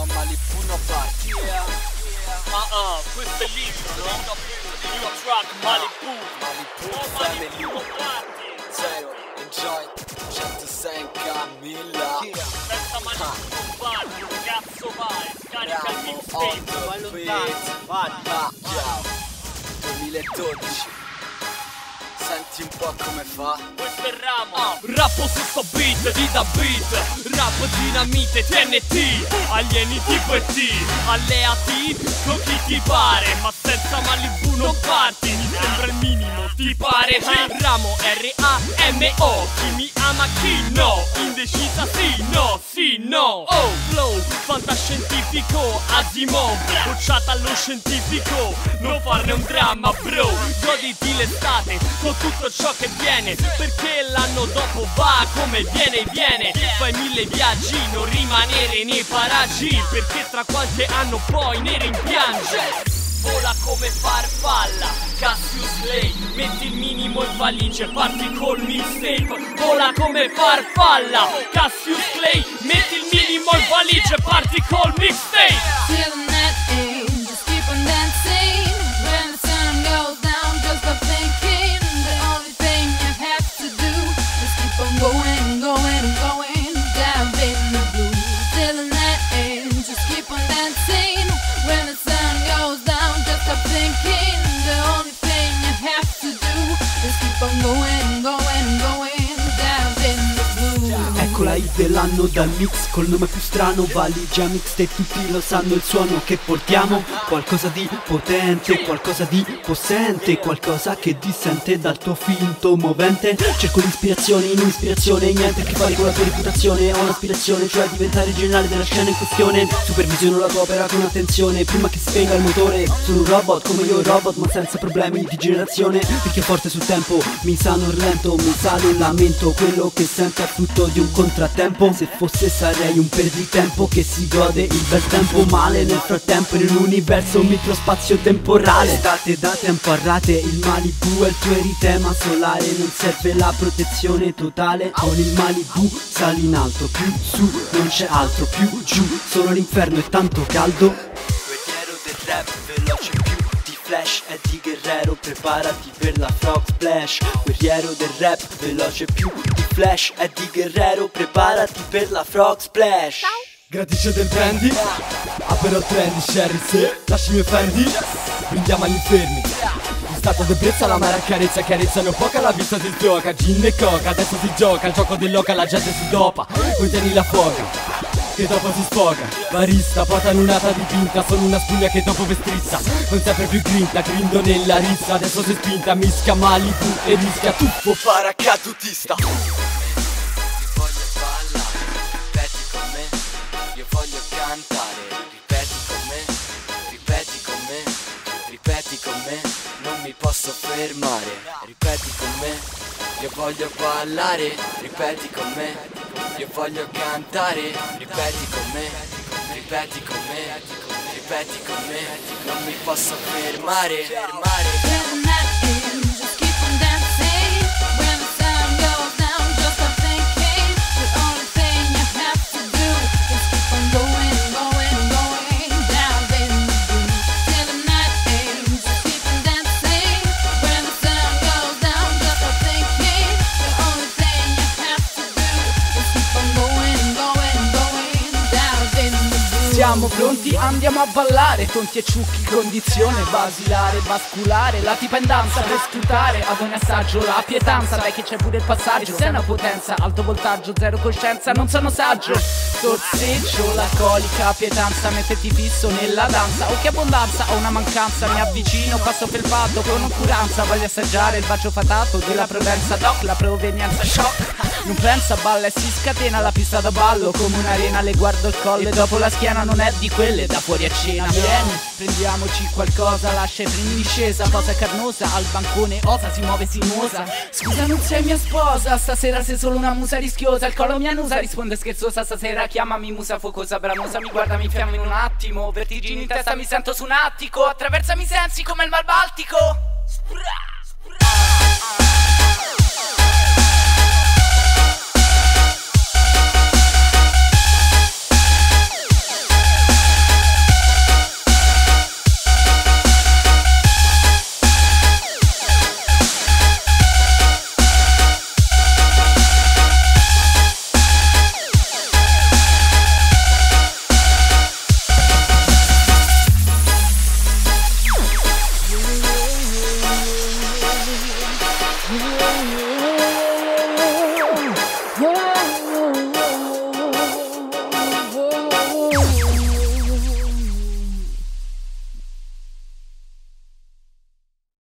no Malibu no party Yeah, yeah. Ah ah, questo è l'intro, no? New track Malibu. Malibu Oh family Malibu. Zero, enjoy 106 in Camilla Senza Malibu party, cazzo vai? Scarica il mixtape, vai lontano. Vai. Ah, ciao 2012 Senti un po' come fa. Questo è Ramo. Rappo su sto beat di da beat Rap dinamite TNT Alieni tipo ET Alleati con chi ti pare Ma senza Malibu non parti. Mi sembra il minimo ti pare? Eh? Ramo R-A-M-O Chi mi ama chi no? Indecisa sì no sì no. Oh flow fantascientifico Asimov Bocciata allo scientifico. Non farne un dramma bro Goditi l'estate con tutto ciò che viene Perché l'anno dopo va come viene viene. Fai mille viaggi non rimanere nei paraggi Perché tra qualche anno poi ne rimpiange. Vola come farfalla, Cassius Lay Metti il minimo in valigia e parti col mixtape. Vola come farfalla, Cassius Clay. Metti il valigia e parti col mixtape Feeling that just keep on dancing. When the sun goes down, just stop thinking. The only thing have to do is keep on dell'anno dal mix col nome più strano Valigia mixtape tutti lo sanno il suono che portiamo Qualcosa di potente, qualcosa di possente Qualcosa che dissente dal tuo finto movente. Cerco l'ispirazione in ispirazione Niente a che fare con la tua reputazione Ho un'aspirazione cioè diventare generale della scena in questione. Supervisiono la tua opera con attenzione Prima che spenga il motore. Sono un robot come io robot ma senza problemi di generazione. Perché forte sul tempo mi sano il lento Mi sale un lamento Quello che sento è frutto di un contrattempo Se fosse sarei un perditempo Che si gode il bel tempo. Male Nel frattempo in un universo microspazio temporale. State da tempo a rate Il Malibu è il tuo eritema solare. Non serve la protezione totale Con il Malibu. Sali in alto Più su non c'è altro Più giù. Solo l'inferno è tanto caldo flash e di guerrero Preparati per la frog splash Guerriero del rap veloce più di flash. E di guerrero Preparati per la frog splash. Gratice del brandy Ah però trendy Sherry se Lasciami offendi Brindiamo agli infermi In stato d'ebbrezza la mare accarezza Carezzano poca la vista si gioca Gin e coca Adesso si gioca Il gioco dell'oca La gente si dopa Poi tieni la foga che dopo si sfoga. Barista, porta lunata dipinta Sono una spugna che dopo vestrizza Non sempre più grinta, grindo nella rissa. Adesso si spinta, mischia Malibu e rischia tuffo paracadutista cantare, ripeti con me, ripeti con me, ripeti con me, non mi posso fermare, ripeti con me, io voglio ballare, ripeti con me, io voglio cantare, ripeti con me, ripeti con me, ripeti con me, non mi posso fermare, fermare. Siamo pronti, andiamo a ballare. Tonti e ciucchi, condizione basilare Basculare, la tipa in danza Per scrutare ad ogni assaggio la pietanza. Dai che c'è pure il passaggio Sei una potenza, alto voltaggio, zero coscienza Non sono saggio. Sorseggio, la colica, pietanza Mettiti fisso nella danza. Oh che abbondanza, ho una mancanza Mi avvicino, passo felpato con occuranza Voglio assaggiare il bacio fatato Della Provenza Doc, la provenienza shock non pensa, balla e si scatena la pista da ballo Come un'arena le guardo il collo E dopo la schiena non è di quelle da fuori a cena. Vieni, prendiamoci qualcosa Lascia i freni in discesa, cosa carnosa Al bancone osa, si muove sinuosa Scusa non sei mia sposa Stasera sei solo una musa rischiosa Il collo mi annusa, risponde scherzosa Stasera chiamami musa focosa Bramosa mi guarda, mi fiamma in un attimo Vertigini in testa, mi sento su un attico Attraversami i sensi come il mal baltico. Spra!